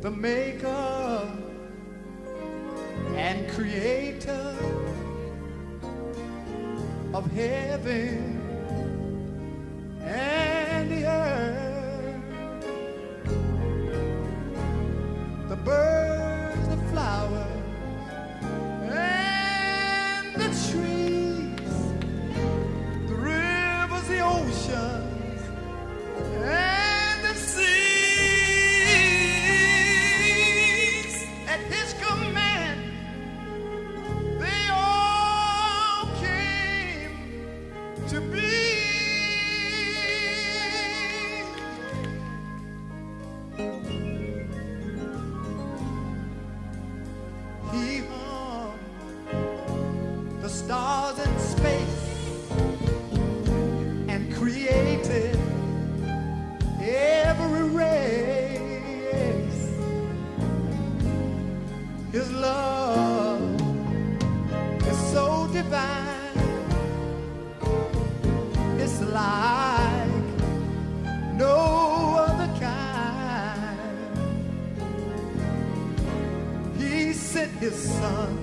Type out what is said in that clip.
the maker and creator of heaven. divine. It's like no other kind. He sent his son